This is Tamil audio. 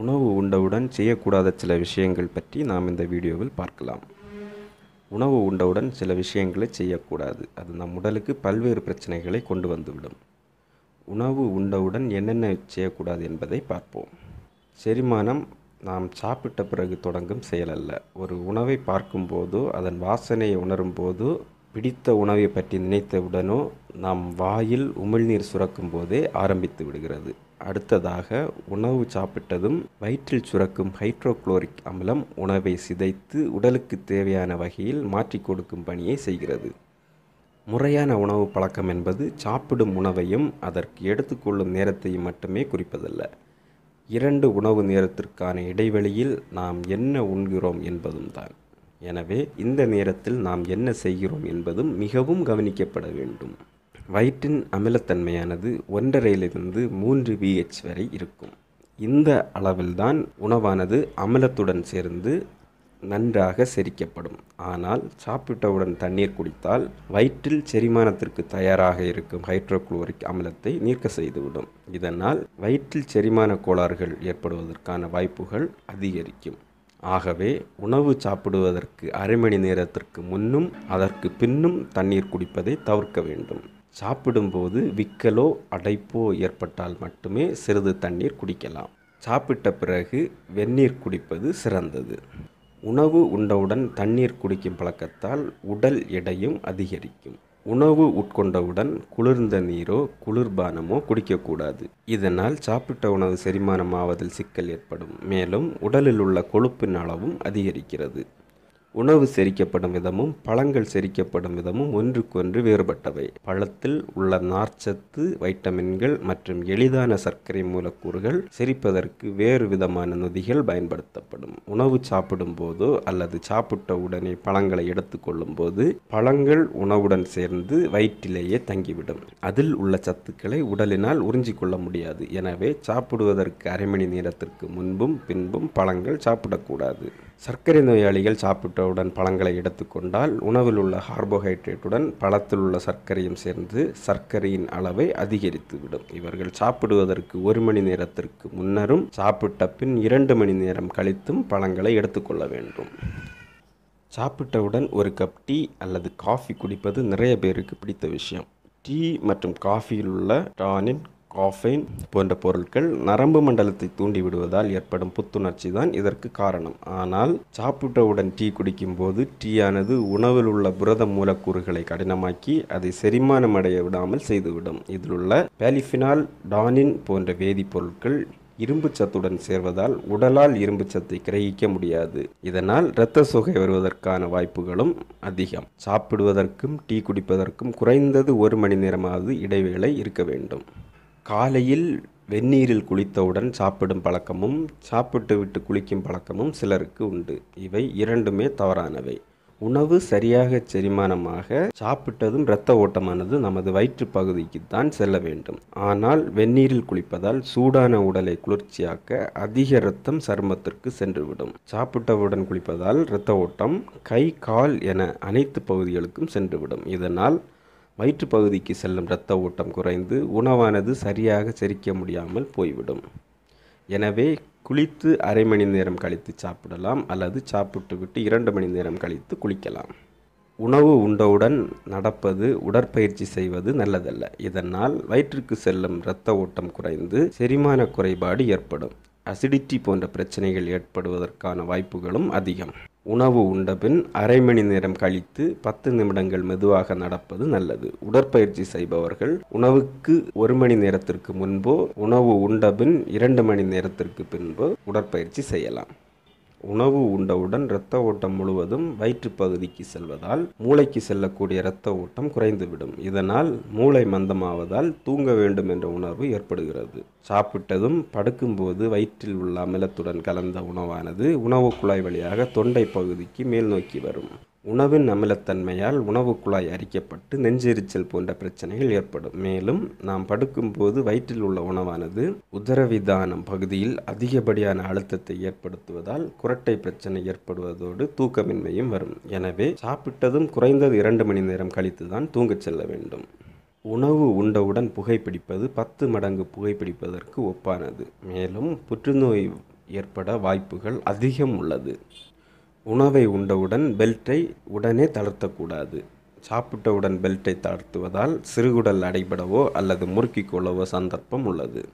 உணவு உண்டவுடன் செய்யக்கூடாத சில விஷயங்கள் பற்றி நாம் இந்த வீடியோவில் பார்க்கலாம். உணவு உண்டவுடன் சில விஷயங்களை செய்யக்கூடாது. அது நம் உடலுக்கு பல்வேறு பிரச்சனைகளை கொண்டு வந்துவிடும். உணவு உண்டவுடன் என்னென்ன செய்யக்கூடாது என்பதை பார்ப்போம். செரிமானம் நாம் சாப்பிட்ட பிறகு தொடங்கும் செயல் அல்ல. ஒரு உணவை பார்க்கும்போதோ அதன் வாசனையை உணரும் போதோ பிடித்த உணவை பற்றி நினைத்தவுடனோ நாம் வாயில் உமிழ்நீர் சுரக்கும் போதே ஆரம்பித்து விடுகிறது. அடுத்ததாக உணவு சாப்பிட்டதும் வயிற்றில் சுரக்கும் ஹைட்ரோக்ளோரிக் அமிலம் உணவை சிதைத்து உடலுக்கு தேவையான வகையில் மாற்றி கொடுக்கும் பணியை செய்கிறது. முறையான உணவு பழக்கம் என்பது சாப்பிடும் உணவையும் அதற்கு எடுத்துக்கொள்ளும் நேரத்தையும் மட்டுமே குறிப்பதல்ல. இரண்டு உணவு நேரத்திற்கான இடைவெளியில் நாம் என்ன உண்கிறோம் என்பதும் தான். எனவே இந்த நேரத்தில் நாம் என்ன செய்கிறோம் என்பதும் மிகவும் கவனிக்கப்பட வேண்டும். வயிற்றின் அமிலத்தன்மையானது ஒன்றரையிலிருந்து மூன்று பிஹெச் வரை இருக்கும். இந்த அளவில்தான் உணவானது அமிலத்துடன் சேர்ந்து நன்றாக செரிக்கப்படும். ஆனால் சாப்பிட்டவுடன் தண்ணீர் குடித்தால் வயிற்றில் செரிமானத்திற்கு தயாராக இருக்கும் ஹைட்ரோக்ளோரிக் அமிலத்தை நீக்க செய்துவிடும். இதனால் வயிற்றில் செரிமான கோளாறுகள் ஏற்படுவதற்கான வாய்ப்புகள் அதிகரிக்கும். ஆகவே உணவு சாப்பிடுவதற்கு அரை மணி நேரத்திற்கு முன்னும் அதற்கு பின்னும் தண்ணீர் குடிப்பதை தவிர்க்க வேண்டும். சாப்பிடும்போது விக்கலோ அடைப்போ ஏற்பட்டால் மட்டுமே சிறிது தண்ணீர் குடிக்கலாம். சாப்பிட்ட பிறகு வெந்நீர் குடிப்பது சிறந்தது. உணவு உண்டவுடன் தண்ணீர் குடிக்கும் பழக்கத்தால் உடல் எடையும் அதிகரிக்கும். உணவு உட்கொண்டவுடன் குளிர்ந்த நீரோ குளிர்பானமோ குடிக்கக்கூடாது. இதனால் சாப்பிட்ட உணவு செரிமானமாவதில் சிக்கல் ஏற்படும். மேலும் உடலில் உள்ள கொழுப்பின் அளவும் அதிகரிக்கிறது. உணவு செரிக்கப்படும் விதமும் பழங்கள் செரிக்கப்படும் விதமும் ஒன்றுக்கொன்று வேறுபட்டவை. பழத்தில் உள்ள நார்ச்சத்து வைட்டமின்கள் மற்றும் எளிதான சர்க்கரை மூலக்கூறுகள் செரிப்பதற்கு வேறு விதமான நொதிகள் பயன்படுத்தப்படும். உணவு சாப்பிடும் போதோ அல்லது சாப்பிட்ட உடனே பழங்களை எடுத்துக்கொள்ளும் போது பழங்கள் உணவுடன் சேர்ந்து வயிற்றிலேயே தங்கிவிடும். அதில் உள்ள சத்துக்களை உடலினால் உறிஞ்சிக்கொள்ள முடியாது. எனவே சாப்பிடுவதற்கு அரை மணி நேரத்திற்கு முன்பும் பின்பும் பழங்கள் சாப்பிடக்கூடாது. சர்க்கரை நோயாளிகள் சாப்பிட்டவுடன் பழங்களை எடுத்துக்கொண்டால் உணவில் உள்ள கார்போஹைட்ரேட்டுடன் பழத்தில் உள்ள சர்க்கரையும் சேர்ந்து சர்க்கரையின் அளவை அதிகரித்துவிடும். இவர்கள் சாப்பிடுவதற்கு ஒரு மணி நேரத்திற்கு முன்னரும் சாப்பிட்ட பின் இரண்டு மணி நேரம் கழித்தும் பழங்களை எடுத்துக்கொள்ள வேண்டும். சாப்பிட்டவுடன் ஒரு கப் டீ அல்லது காஃபி குடிப்பது நிறைய பேருக்கு பிடித்த விஷயம். டீ மற்றும் காஃபியில் உள்ள டானின் காஃபைன் போன்ற பொருட்கள் நரம்பு மண்டலத்தை தூண்டிவிடுவதால் ஏற்படும் புத்துணர்ச்சி தான் இதற்கு காரணம். ஆனால் சாப்பிட்டவுடன் டீ குடிக்கும்போது டீயானது உணவில் உள்ள புரத மூலக்கூறுகளை கடினமாக்கி அதை செரிமானம் அடைய விடாமல் செய்துவிடும். இதில் உள்ள பேலிஃபினால் டானின் போன்ற வேதிப்பொருட்கள் இரும்பு சத்துடன் சேர்வதால் உடலால் இரும்பு சத்தை கிரகிக்க முடியாது. இதனால் இரத்த சோகை வருவதற்கான வாய்ப்புகளும் அதிகம். சாப்பிடுவதற்கும் டீ குடிப்பதற்கும் குறைந்தது ஒரு மணி நேரமாவது இடைவேளை இருக்க வேண்டும். காலையில் வெந்நீரில் குளித்தவுடன் சாப்பிடும் பழக்கமும் சாப்பிட்டு விட்டு குளிக்கும் பழக்கமும் சிலருக்கு உண்டு. இவை இரண்டுமே தவறானவை. உணவு சரியாக செரிமானமாக சாப்பிட்டதும் இரத்த ஓட்டமானது நமது வயிற்று பகுதிக்கு தான் செல்ல வேண்டும். ஆனால் வெந்நீரில் குளிப்பதால் சூடான உடலை குளிர்ச்சியாக்க அதிக இரத்தம் சருமத்திற்கு சென்றுவிடும். சாப்பிட்டவுடன் குளிப்பதால் இரத்த ஓட்டம் கை கால் என அனைத்து பகுதிகளுக்கும் சென்றுவிடும். இதனால் வயிற்று பகுதிக்கு செல்லும் இரத்த ஓட்டம் குறைந்து உணவானது சரியாக செரிக்க முடியாமல் போய்விடும். எனவே குளித்து அரை மணி நேரம் கழித்து சாப்பிடலாம் அல்லது சாப்பிட்டு விட்டு இரண்டு மணி நேரம் கழித்து குளிக்கலாம். உணவு உண்டவுடன் நடப்பது உடற்பயிற்சி செய்வது நல்லதல்ல. இதனால் வயிற்றுக்கு செல்லும் இரத்த ஓட்டம் குறைந்து செரிமான குறைபாடு ஏற்படும். அசிடிட்டி போன்ற பிரச்சனைகள் ஏற்படுவதற்கான வாய்ப்புகளும் அதிகம். உணவு உண்டபின் அரை மணி நேரம் கழித்து பத்து நிமிடங்கள் மெதுவாக நடப்பது நல்லது. உடற்பயிற்சி செய்பவர்கள் உணவுக்கு ஒரு மணி நேரத்திற்கு முன்போ உணவு உண்டபின் இரண்டு மணி நேரத்திற்கு பின்போ உடற்பயிற்சி செய்யலாம். உணவு உண்டவுடன் இரத்த ஓட்டம் முழுவதும் வயிற்றுப்பகுதிக்கு செல்வதால் மூளைக்கு செல்லக்கூடிய இரத்த ஓட்டம் குறைந்துவிடும். இதனால் மூளை மந்தமாவதால் தூங்க வேண்டும் என்ற உணர்வு ஏற்படுகிறது. சாப்பிட்டதும் படுக்கும்போது வயிற்றில் உள்ள அமிலத்துடன் கலந்த உணவானது உணவு குழாய் வழியாக தொண்டை பகுதிக்கு மேல் நோக்கி வரும். உணவின் அமிலத்தன்மையால் உணவு குழாய் அரிக்கப்பட்டு நெஞ்செரிச்சல் போன்ற பிரச்சனைகள் ஏற்படும். மேலும் நாம் படுக்கும்போது வயிற்றில் உள்ள உணவானது உதரவிதானம் பகுதியில் அதிகப்படியான அழுத்தத்தை ஏற்படுத்துவதால் குரட்டை பிரச்சனை ஏற்படுவதோடு தூக்கமின்மையும் வரும். எனவே சாப்பிட்டதும் குறைந்தது இரண்டு மணி நேரம் கழித்து தான் தூங்கச் செல்ல வேண்டும். உணவு உண்டவுடன் புகைப்பிடிப்பது பத்து மடங்கு புகைப்பிடிப்பதற்கு ஒப்பானது. மேலும் புற்றுநோய் ஏற்பட வாய்ப்புகள் அதிகம் உள்ளது. உணவை உண்டவுடன் பெல்ட்டை உடனே தளர்த்தக்கூடாது. சாப்பிட்டவுடன் பெல்ட்டை தளர்த்துவதால் சிறுகுடல் அடைபடவோ அல்லது முறுக்கிக் கொள்ளவோ சந்தர்ப்பம் உள்ளது.